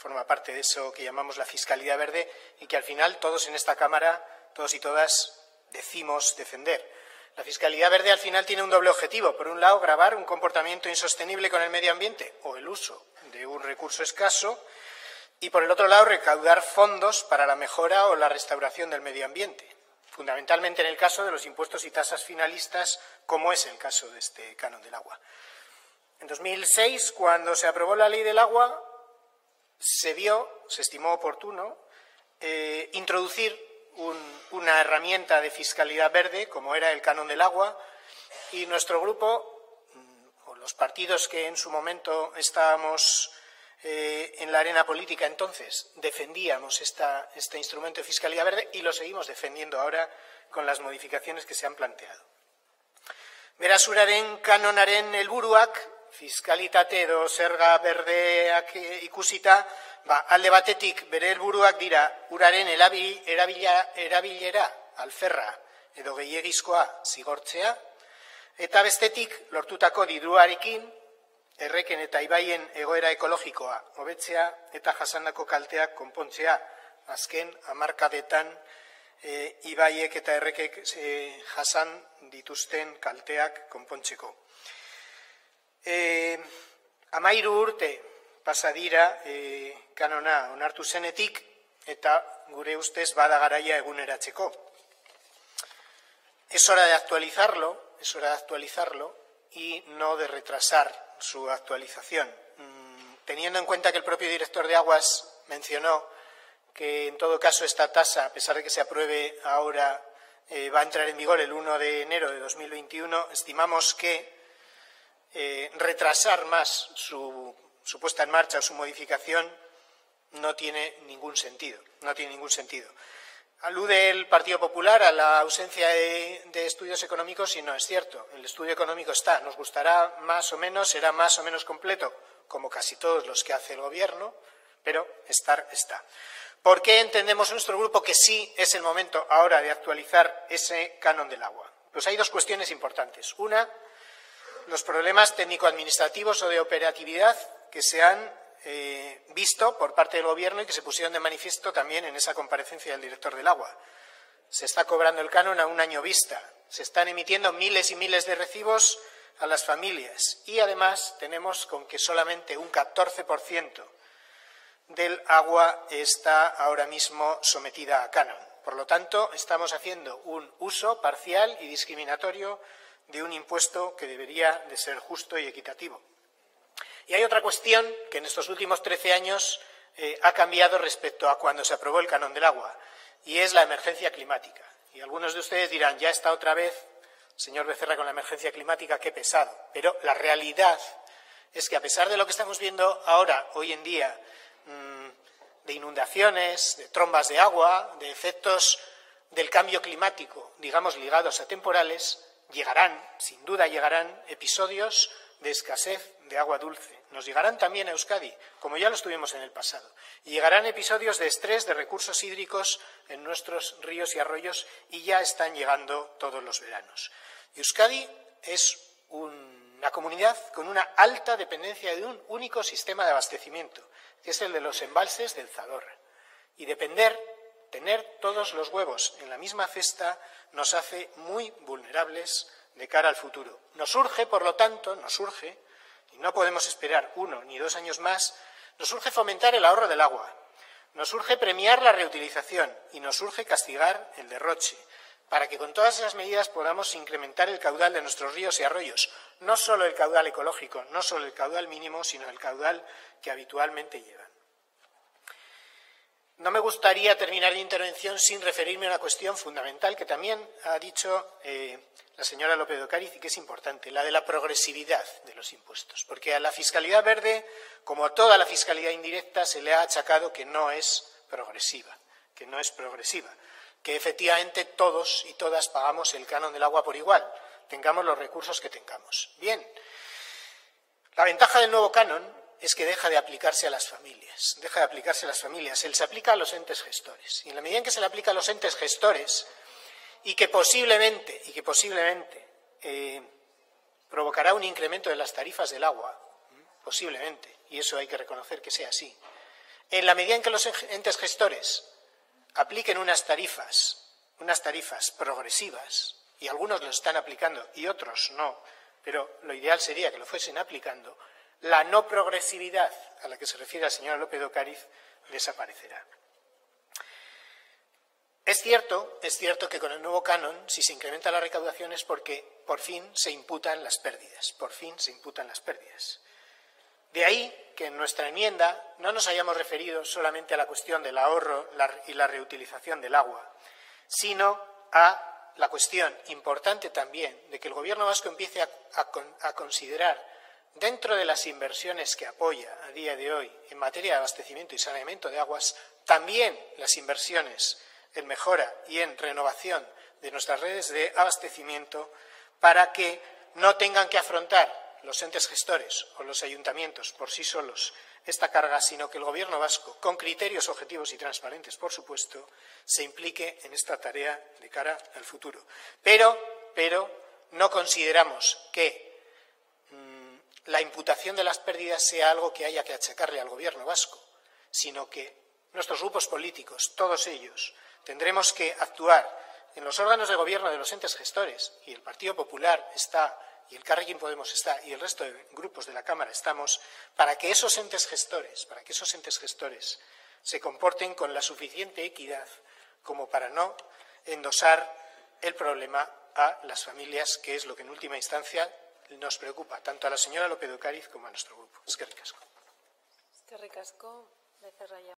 forma parte de eso que llamamos la fiscalidad verde y que al final todos en esta Cámara, todos y todas, decimos defender. La fiscalidad verde al final tiene un doble objetivo. Por un lado, grabar un comportamiento insostenible con el medio ambiente o el uso de un recurso escaso y, por el otro lado, recaudar fondos para la mejora o la restauración del medio ambiente, fundamentalmente en el caso de los impuestos y tasas finalistas, como es el caso de este canon del agua. En 2006, cuando se aprobó la ley del agua, se vio, se estimó oportuno, eh, introducir una herramienta de fiscalidad verde, como era el canon del agua, y nuestro grupo, mm, o los partidos que en su momento estábamos eh, en la arena política entonces, defendíamos este instrumento de fiscalidad verde y lo seguimos defendiendo ahora con las modificaciones que se han planteado. Berazuraren kanonaren helburuak fiskalitate edo zerga berdeak ikusita, ba, alde batetik bere helburuak dira uraren erabilera alferra edo gehiegizkoa zigortzea, eta bestetik lortutako diruarekin erreken eta ibaien egoera ekologikoa hobetzea eta jasandako kalteak konpontzea azken hamarkadetan e, ibaiek eta errekek e, jasan dituzten kalteak konpontzeko. E, amairu urte pasadira e, kanona eta gure ustez bada. Es hora de actualizarlo, es hora de actualizarlo y no de retrasar su actualización. Mm, teniendo en cuenta que el propio director de Aguas mencionó que en todo caso esta tasa, a pesar de que se apruebe ahora, eh, va a entrar en vigor el 1 de enero de 2021, estimamos que eh, retrasar más su, puesta en marcha o su modificación no tiene ningún sentido. No tiene ningún sentido. Alude el Partido Popular a la ausencia de, de, estudios económicos y no es cierto. El estudio económico está. Nos gustará más o menos, será más o menos completo, como casi todos los que hace el Gobierno, pero estar está. ¿Por qué entendemos en nuestro grupo que sí es el momento ahora de actualizar ese canon del agua? Pues hay dos cuestiones importantes. Una, los problemas técnico-administrativos o de operatividad que se han eh, visto por parte del Gobierno y que se pusieron de manifiesto también en esa comparecencia del director del agua. Se está cobrando el canon a un año vista, se están emitiendo miles y miles de recibos a las familias y además tenemos con que solamente un 14% del agua está ahora mismo sometida a canon. Por lo tanto, estamos haciendo un uso parcial y discriminatorio de un impuesto que debería de ser justo y equitativo. Y hay otra cuestión que en estos últimos trece años eh, ha cambiado respecto a cuando se aprobó el canon del agua, y es la emergencia climática. Y algunos de ustedes dirán, ya está otra vez, señor Becerra, con la emergencia climática, qué pesado. Pero la realidad es que a pesar de lo que estamos viendo ahora, hoy en día, mmm, de inundaciones, de trombas de agua, de efectos del cambio climático, digamos, ligados a temporales, llegarán, sin duda llegarán, episodios de escasez de agua dulce. Nos llegarán también a Euskadi, como ya lo estuvimos en el pasado. Y llegarán episodios de estrés de recursos hídricos en nuestros ríos y arroyos y ya están llegando todos los veranos. Euskadi es una comunidad con una alta dependencia de un único sistema de abastecimiento, que es el de los embalses del Zadorra. Y depender, tener todos los huevos en la misma cesta, nos hace muy vulnerables de cara al futuro. Nos urge, por lo tanto, nos urge, y no podemos esperar uno ni dos años más, nos urge fomentar el ahorro del agua, nos urge premiar la reutilización y nos urge castigar el derroche, para que con todas esas medidas podamos incrementar el caudal de nuestros ríos y arroyos, no solo el caudal ecológico, no solo el caudal mínimo, sino el caudal que habitualmente lleva. No me gustaría terminar mi intervención sin referirme a una cuestión fundamental que también ha dicho eh, la señora López de Ocariz y que es importante, la de la progresividad de los impuestos. Porque a la fiscalidad verde, como a toda la fiscalidad indirecta, se le ha achacado que no es progresiva, que no es progresiva, que efectivamente todos y todas pagamos el canon del agua por igual, tengamos los recursos que tengamos. Bien, la ventaja del nuevo canon es que deja de aplicarse a las familias, deja de aplicarse a las familias, él se aplica a los entes gestores. Y en la medida en que se le aplica a los entes gestores y que posiblemente, y que posiblemente eh, provocará un incremento de las tarifas del agua, posiblemente, y eso hay que reconocer que sea así, En la medida en que los entes gestores apliquen unas tarifas, unas tarifas progresivas, y algunos lo están aplicando y otros no, pero lo ideal sería que lo fuesen aplicando, la no progresividad a la que se refiere la señora López de Ocariz desaparecerá. Es cierto, es cierto que con el nuevo canon, si se incrementa la recaudación es porque por fin se imputan las pérdidas, por fin se imputan las pérdidas. De ahí que en nuestra enmienda no nos hayamos referido solamente a la cuestión del ahorro y la reutilización del agua, sino a la cuestión importante también de que el Gobierno vasco empiece a, considerar dentro de las inversiones que apoya a día de hoy en materia de abastecimiento y saneamiento de aguas, también las inversiones en mejora y en renovación de nuestras redes de abastecimiento para que no tengan que afrontar los entes gestores o los ayuntamientos por sí solos esta carga, sino que el Gobierno vasco, con criterios objetivos y transparentes, por supuesto, se implique en esta tarea de cara al futuro. Pero, pero no consideramos que la imputación de las pérdidas sea algo que haya que achacarle al Gobierno vasco, sino que nuestros grupos políticos, todos ellos, tendremos que actuar en los órganos de gobierno de los entes gestores, y el Partido Popular está y el Carrequín Podemos está y el resto de grupos de la Cámara estamos para que esos entes gestores, para que esos entes gestores se comporten con la suficiente equidad como para no endosar el problema a las familias, que es lo que en última instancia nos preocupa, tanto a la señora López Ocariz como a nuestro grupo. Es que ricasco. Es que ricasco,